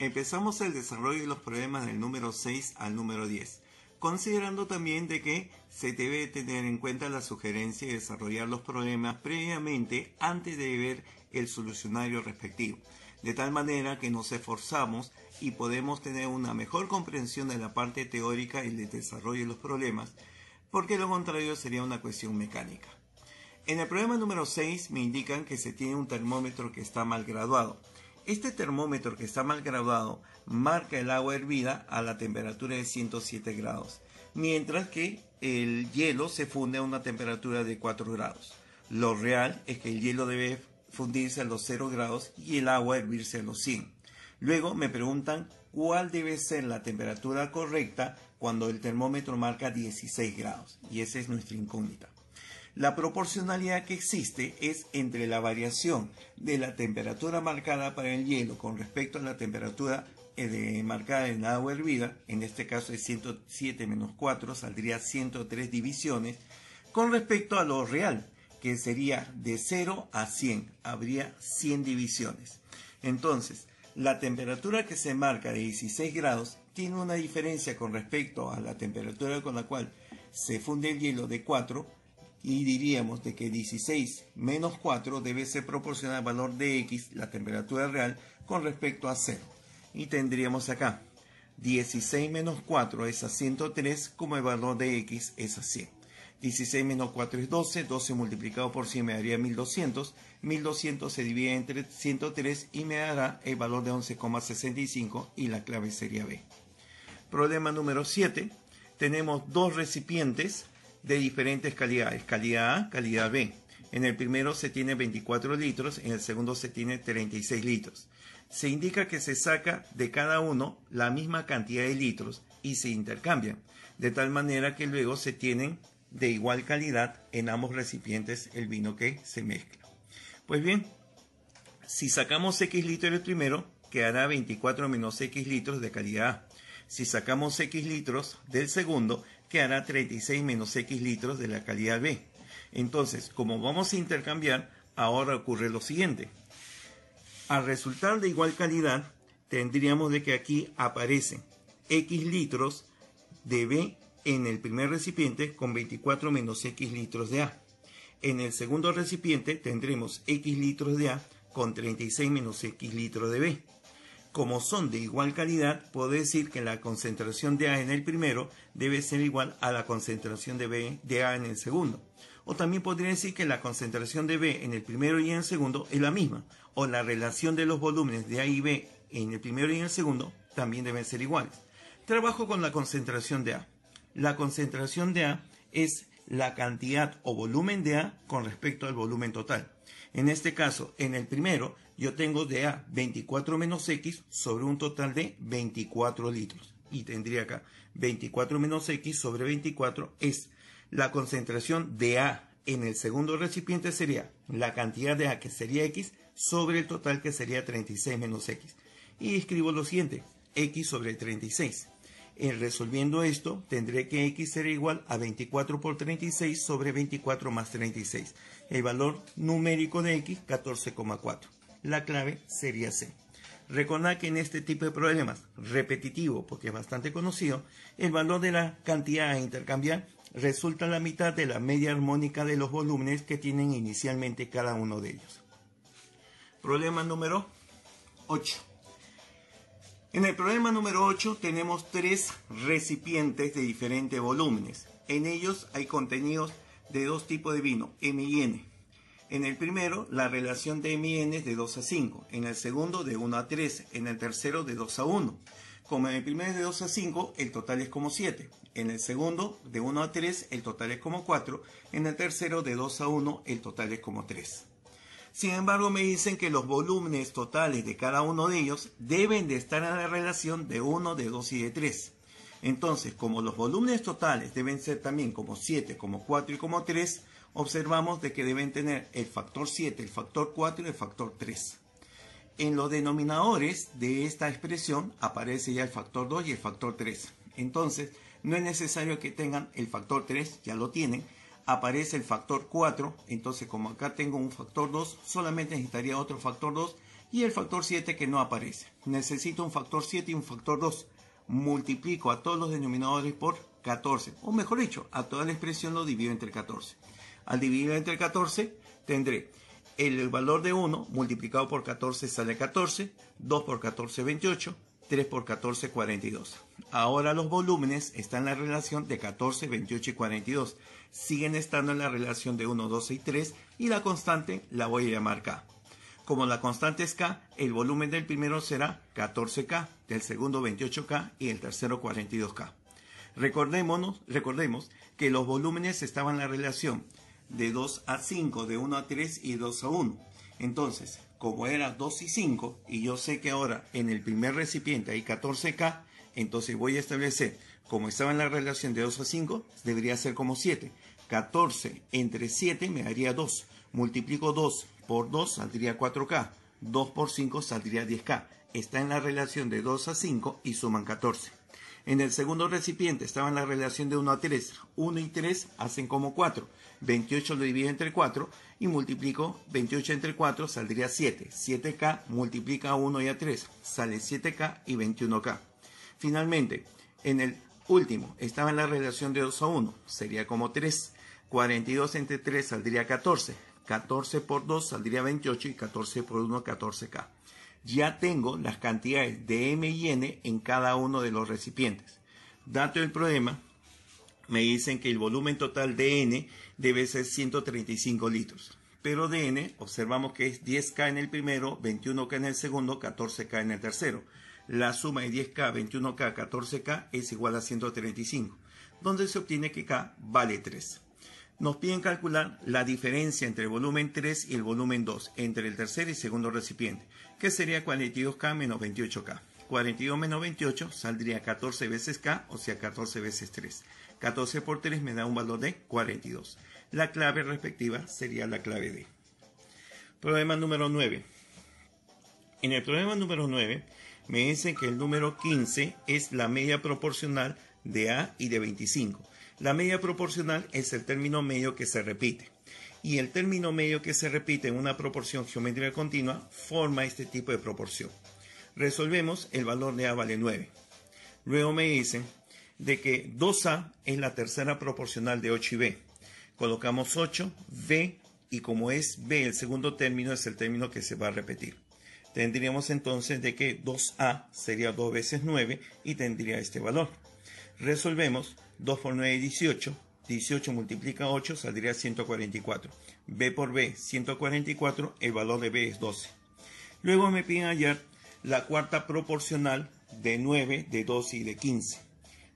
Empezamos el desarrollo de los problemas del número 6 al número 10, considerando también de que se debe tener en cuenta la sugerencia de desarrollar los problemas previamente antes de ver el solucionario respectivo, de tal manera que nos esforzamos y podemos tener una mejor comprensión de la parte teórica y el desarrollo de los problemas, porque lo contrario sería una cuestión mecánica. En el problema número 6 me indican que se tiene un termómetro que está mal graduado. Este termómetro que está mal graduado marca el agua hervida a la temperatura de 107 grados, mientras que el hielo se funde a una temperatura de 4 grados. Lo real es que el hielo debe fundirse a los 0 grados y el agua hervirse a los 100. Luego me preguntan cuál debe ser la temperatura correcta cuando el termómetro marca 16 grados y esa es nuestra incógnita. La proporcionalidad que existe es entre la variación de la temperatura marcada para el hielo con respecto a la temperatura eh, marcada en agua hervida, en este caso es 107 menos 4, saldría 103 divisiones, con respecto a lo real, que sería de 0 a 100, habría 100 divisiones. Entonces, la temperatura que se marca de 16 grados tiene una diferencia con respecto a la temperatura con la cual se funde el hielo de 4 y diríamos de que 16 menos 4 debe ser proporcional al valor de x, la temperatura real, con respecto a 0. Y tendríamos acá 16 menos 4 es a 103 como el valor de x es a 100. 16 menos 4 es 12, 12 multiplicado por 100 me daría 1200, 1200 se divide entre 103 y me dará el valor de 11,65 y la clave sería B. Problema número 7. Tenemos dos recipientes de diferentes calidades, calidad A, calidad B. En el primero se tiene 24 litros, en el segundo se tiene 36 litros. Se indica que se saca de cada uno la misma cantidad de litros y se intercambian, de tal manera que luego se tienen de igual calidad en ambos recipientes el vino que se mezcla. Pues bien, si sacamos X litros primero, quedará 24 menos X litros de calidad A. Si sacamos X litros del segundo, quedará 36 menos X litros de la calidad B. Entonces, como vamos a intercambiar, ahora ocurre lo siguiente. Al resultar de igual calidad, tendríamos de que aquí aparecen X litros de B en el primer recipiente con 24 menos X litros de A. En el segundo recipiente tendremos X litros de A con 36 menos X litros de B. Como son de igual calidad, puedo decir que la concentración de A en el primero debe ser igual a la concentración de B de A en el segundo. O también podría decir que la concentración de B en el primero y en el segundo es la misma. O la relación de los volúmenes de A y B en el primero y en el segundo también deben ser iguales. Trabajo con la concentración de A. La concentración de A es la cantidad o volumen de A con respecto al volumen total. En este caso, en el primero, yo tengo de A 24 menos X sobre un total de 24 litros. Y tendría acá 24 menos X sobre 24 es la concentración de A en el segundo recipiente sería la cantidad de A que sería X sobre el total que sería 36 menos X. Y escribo lo siguiente, X sobre 36. En resolviendo esto, tendré que x será igual a 24 por 36 sobre 24 más 36. El valor numérico de x, 14,4. La clave sería C. Recordad que en este tipo de problemas, repetitivo porque es bastante conocido, el valor de la cantidad a intercambiar resulta la mitad de la media armónica de los volúmenes que tienen inicialmente cada uno de ellos. Problema número 8. En el problema número 8 tenemos tres recipientes de diferentes volúmenes. En ellos hay contenidos de dos tipos de vino, M y N. En el primero, la relación de M y N es de 2 a 5. En el segundo, de 1 a 3. En el tercero, de 2 a 1. Como en el primero es de 2 a 5, el total es como 7. En el segundo, de 1 a 3, el total es como 4. En el tercero, de 2 a 1, el total es como 3. Sin embargo, me dicen que los volúmenes totales de cada uno de ellos deben de estar en la relación de 1, de 2 y de 3. Entonces, como los volúmenes totales deben ser también como 7, como 4 y como 3, observamos de que deben tener el factor 7, el factor 4 y el factor 3. En los denominadores de esta expresión aparece ya el factor 2 y el factor 3. Entonces, no es necesario que tengan el factor 3, ya lo tienen, aparece el factor 4, entonces como acá tengo un factor 2, solamente necesitaría otro factor 2 y el factor 7 que no aparece. Necesito un factor 7 y un factor 2. Multiplico a todos los denominadores por 14, o mejor dicho, a toda la expresión lo divido entre 14. Al dividir entre 14 tendré el valor de 1 multiplicado por 14 sale 14, 2 por 14 28, 3 por 14 42. Ahora los volúmenes están en la relación de 14, 28 y 42. Siguen estando en la relación de 1, 12 y 3 y la constante la voy a llamar K. Como la constante es K, el volumen del primero será 14K, del segundo 28K y el tercero 42K. Recordémonos, recordemos que los volúmenes estaban en la relación de 2 a 5, de 1 a 3 y 2 a 1. Entonces, como era 2 y 5, y yo sé que ahora en el primer recipiente hay 14K, entonces voy a establecer, como estaba en la relación de 2 a 5, debería ser como 7. 14 entre 7 me daría 2. Multiplico 2 por 2 saldría 4K. 2 por 5 saldría 10K. Está en la relación de 2 a 5 y suman 14. En el segundo recipiente estaba en la relación de 1 a 3. 1 y 3 hacen como 4. 28 lo divido entre 4 y multiplico 28 entre 4 saldría 7. 7K multiplica a 1 y a 3. Sale 7K y 21K. Finalmente, en el último estaba en la relación de 2 a 1. Sería como 3. 42 entre 3 saldría 14. 14 por 2 saldría 28 y 14 por 1 14K. Ya tengo las cantidades de M y N en cada uno de los recipientes. Dato del problema, me dicen que el volumen total de N debe ser 135 litros. Pero de N observamos que es 10K en el primero, 21K en el segundo, 14K en el tercero. La suma de 10K, 21K, 14K es igual a 135, donde se obtiene que K vale 3 nos piden calcular la diferencia entre el volumen 3 y el volumen 2, entre el tercer y segundo recipiente, que sería 42K menos 28K. 42 menos 28 saldría 14 veces K, o sea 14 veces 3. 14 por 3 me da un valor de 42. La clave respectiva sería la clave D. Problema número 9. En el problema número 9 me dicen que el número 15 es la media proporcional de A y de 25. La media proporcional es el término medio que se repite. Y el término medio que se repite en una proporción geométrica continua forma este tipo de proporción. Resolvemos, el valor de A vale 9. Luego me dicen de que 2A es la tercera proporcional de 8 y B. Colocamos 8, B, y como es B el segundo término, es el término que se va a repetir. Tendríamos entonces de que 2A sería 2 veces 9 y tendría este valor. Resolvemos 2 por 9 es 18. 18 multiplica 8 saldría 144. B por B 144, el valor de B es 12. Luego me piden hallar la cuarta proporcional de 9, de 12 y de 15.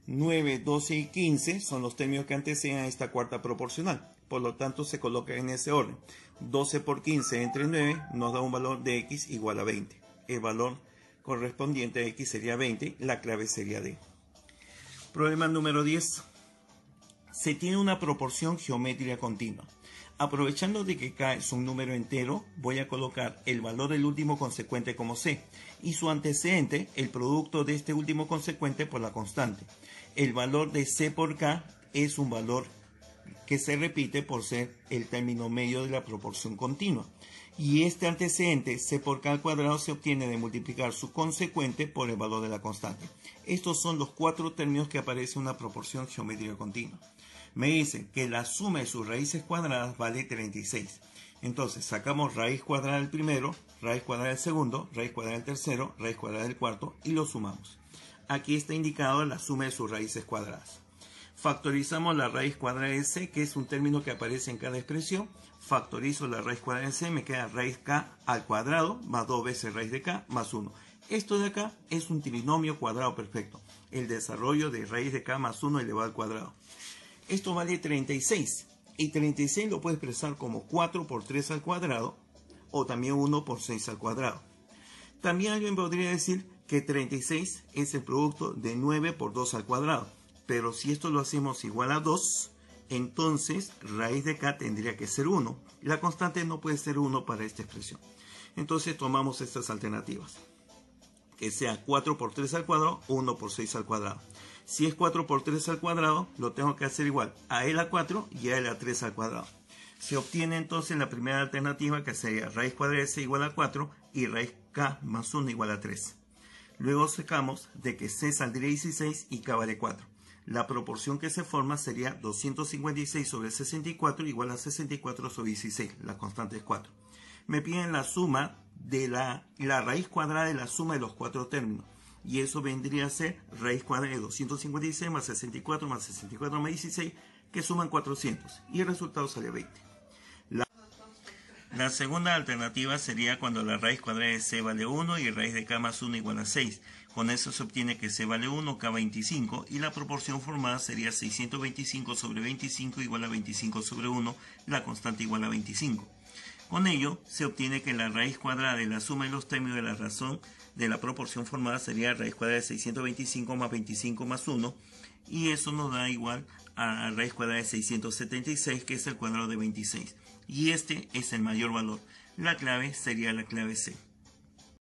9, 12 y 15 son los términos que anteceden a esta cuarta proporcional. Por lo tanto, se coloca en ese orden. 12 por 15 entre 9 nos da un valor de x igual a 20. El valor correspondiente a x sería 20, la clave sería D. Problema número 10. Se tiene una proporción geométrica continua. Aprovechando de que K es un número entero, voy a colocar el valor del último consecuente como C y su antecedente, el producto de este último consecuente por la constante. El valor de C por K es un valor que se repite por ser el término medio de la proporción continua. Y este antecedente C por K al cuadrado se obtiene de multiplicar su consecuente por el valor de la constante. Estos son los cuatro términos que aparecen en una proporción geométrica continua. Me dice que la suma de sus raíces cuadradas vale 36. Entonces sacamos raíz cuadrada del primero, raíz cuadrada del segundo, raíz cuadrada del tercero, raíz cuadrada del cuarto y lo sumamos. Aquí está indicado la suma de sus raíces cuadradas. Factorizamos la raíz cuadrada de c, que es un término que aparece en cada expresión. Factorizo la raíz cuadrada de c, me queda raíz k al cuadrado más 2 veces raíz de k más 1. Esto de acá es un trinomio cuadrado perfecto, el desarrollo de raíz de k más 1 elevado al cuadrado. Esto vale 36 y 36 lo puedes expresar como 4 por 3 al cuadrado o también 1 por 6 al cuadrado. También alguien podría decir que 36 es el producto de 9 por 2 al cuadrado, pero si esto lo hacemos igual a 2, entonces raíz de k tendría que ser 1. La constante no puede ser 1 para esta expresión. Entonces tomamos estas alternativas que sea 4 por 3 al cuadrado o 1 por 6 al cuadrado. Si es 4 por 3 al cuadrado, lo tengo que hacer igual a L a 4 y a L a 3 al cuadrado. Se obtiene entonces la primera alternativa que sería raíz cuadrada de c igual a 4 y raíz k más 1 igual a 3. Luego sacamos de que c saldría 16 y k vale 4. La proporción que se forma sería 256 sobre 64 igual a 64 sobre 16. La constante es 4. Me piden la suma de la, la raíz cuadrada de la suma de los cuatro términos. Y eso vendría a ser raíz cuadrada de 256 más 64 más 64 más 16, que suman 400. Y el resultado sale 20. La, la segunda alternativa sería cuando la raíz cuadrada de c vale 1 y raíz de k más 1 igual a 6. Con eso se obtiene que c vale 1, k 25 y la proporción formada sería 625 sobre 25 igual a 25 sobre 1, la constante igual a 25. Con ello se obtiene que la raíz cuadrada de la suma de los términos de la razón de la proporción formada sería raíz cuadrada de 625 más 25 más 1 y eso nos da igual a raíz cuadrada de 676 que es el cuadrado de 26 y este es el mayor valor. La clave sería la clave C.